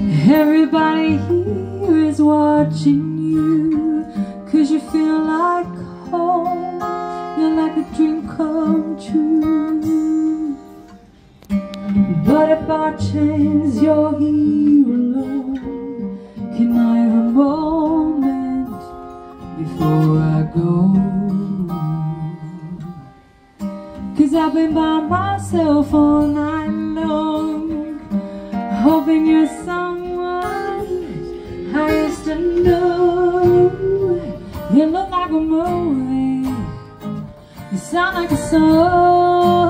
Everybody here is watching you. Cause you feel like home. You're like a dream come true. But if by chance you're here alone. Can I have a moment before I go? Cause I've been by myself all night long Hoping you're You look like a movie. You sound like a song.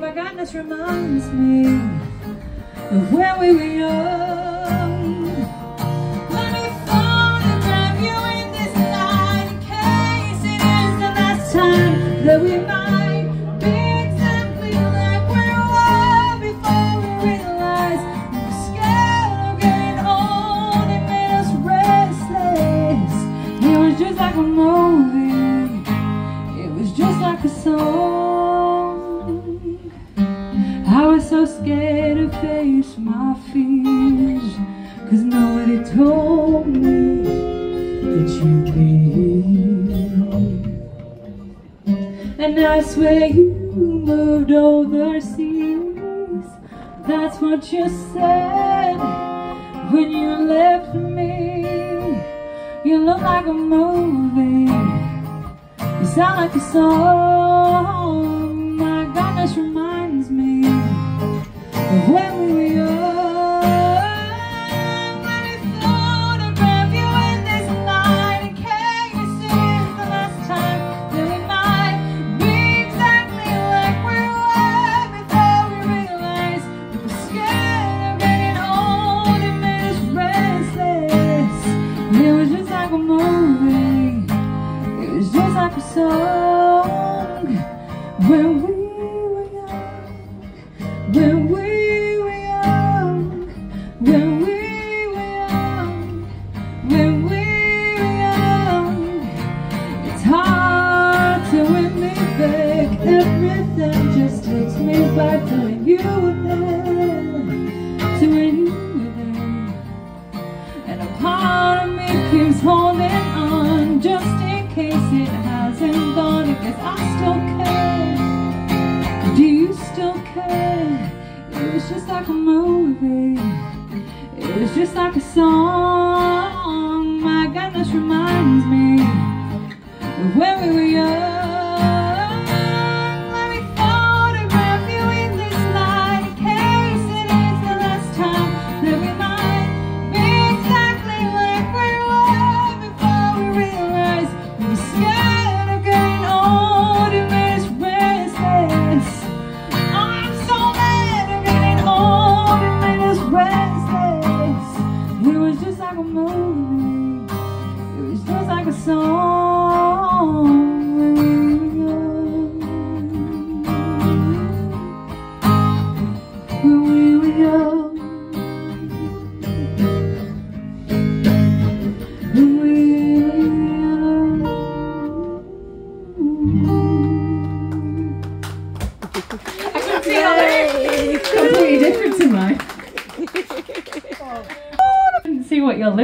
My God, this reminds me Of when we were. young It was just like a song. I was so scared to face my fears. Cause nobody told me that you'd be here. And I swear you moved overseas. That's what you said when you left me. You look like a movie. You sound like a song. When we were young. When we were young, when we were young, when we were young, it's hard to win me back. Everything just takes me back to when you were there, to when you were there. And a part of me keeps holding on just in case it hasn't gone. I still care. Do you still care? It was just like a movie. It was just like a song. My God, this reminds me I can see it. Completely different to mine. oh, I see what your lips